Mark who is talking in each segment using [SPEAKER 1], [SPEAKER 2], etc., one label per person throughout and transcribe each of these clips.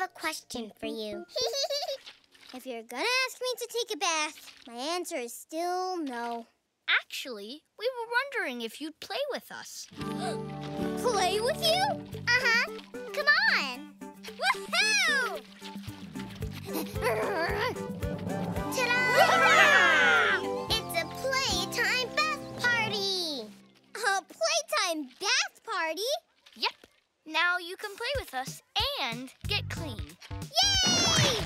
[SPEAKER 1] a question for you. if you're gonna ask me to take a bath, my answer is still no.
[SPEAKER 2] Actually, we were wondering if you'd play with us.
[SPEAKER 1] play with you? Uh-huh. Come on. Woohoo! Ta-da! it's a playtime bath party. A playtime bath party?
[SPEAKER 2] Yep. Now you can play with us and get clean.
[SPEAKER 1] Yay!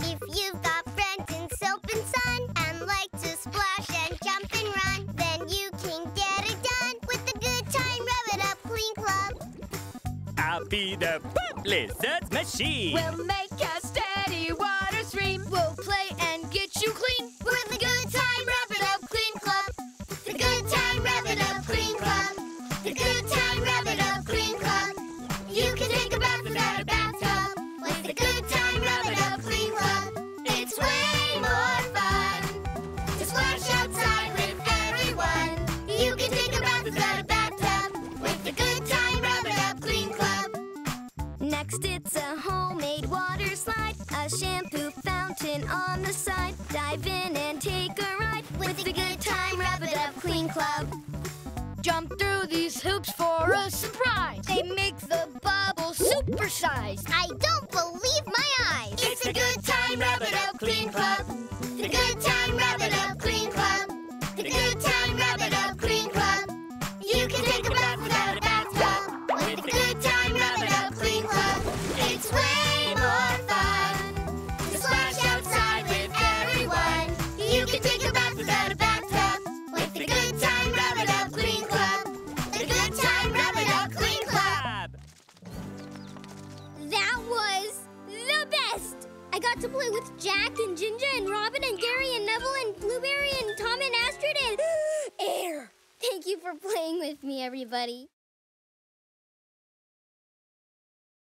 [SPEAKER 1] If you've got friends in soap and sun and like to splash and jump and run, then you can get it done with the Good Time Rub It Up Clean Club.
[SPEAKER 3] I'll be the Poop Lizard's machine.
[SPEAKER 4] We'll make a steady water stream. We'll play and get you clean.
[SPEAKER 1] We're the Good Time Rub It Up Clean Club. The Good Time Rub It Up Clean Club. The Good Time
[SPEAKER 4] Next, it's a homemade water slide, a shampoo fountain on the side. Dive in and take a ride
[SPEAKER 1] With the Good Time Rub It Up Clean Club.
[SPEAKER 4] Jump through these hoops for a surprise. They make the bubbles supersized.
[SPEAKER 1] I I got to play with Jack and Jinja and Robin and Gary and Neville and Blueberry and Tom and Astrid and Air. Thank you for playing with me, everybody.